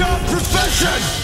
your profession!